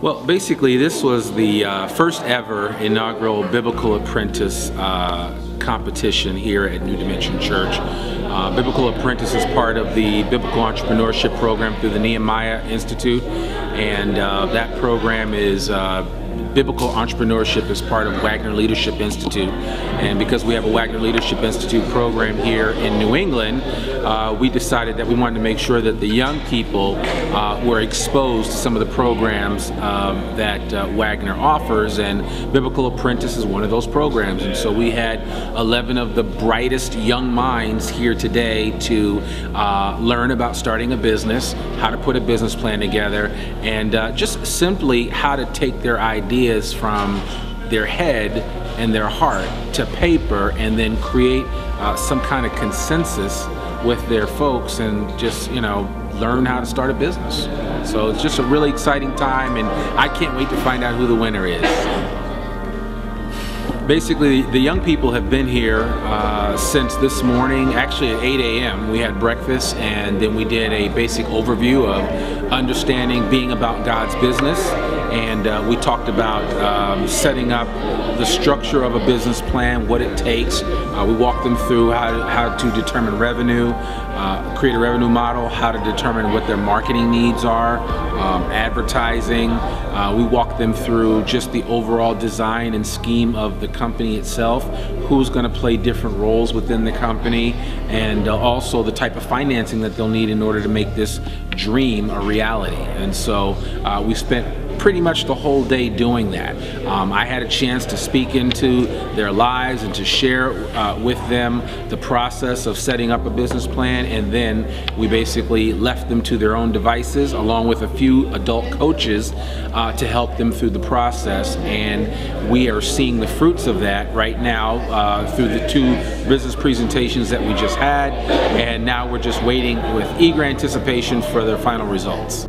Well, basically, this was the uh, first ever inaugural Biblical Apprentice uh, competition here at New Dimension Church. Uh, Biblical Apprentice is part of the Biblical Entrepreneurship Program through the Nehemiah Institute, and uh, that program is uh, biblical entrepreneurship is part of Wagner Leadership Institute. And because we have a Wagner Leadership Institute program here in New England, uh, we decided that we wanted to make sure that the young people uh, were exposed to some of the programs um, that uh, Wagner offers. And Biblical Apprentice is one of those programs. And so we had 11 of the brightest young minds here today to uh, learn about starting a business, how to put a business plan together, and uh, just simply how to take their ideas ideas from their head and their heart to paper and then create uh, some kind of consensus with their folks and just, you know, learn how to start a business. So it's just a really exciting time and I can't wait to find out who the winner is. Basically, the young people have been here uh, since this morning, actually at 8 a.m. We had breakfast and then we did a basic overview of understanding being about God's business and uh, we talked about um, setting up the structure of a business plan, what it takes. Uh, we walked them through how to, how to determine revenue, uh, create a revenue model, how to determine what their marketing needs are, um, advertising. Uh, we walk them through just the overall design and scheme of the company itself, who's going to play different roles within the company, and uh, also the type of financing that they'll need in order to make this dream a reality. And so uh, we spent pretty much the whole day doing that. Um, I had a chance to speak into their lives and to share uh, with them the process of setting up a business plan and then we basically left them to their own devices along with a few adult coaches uh, to help them through the process and we are seeing the fruits of that right now uh, through the two business presentations that we just had and now we're just waiting with eager anticipation for their final results.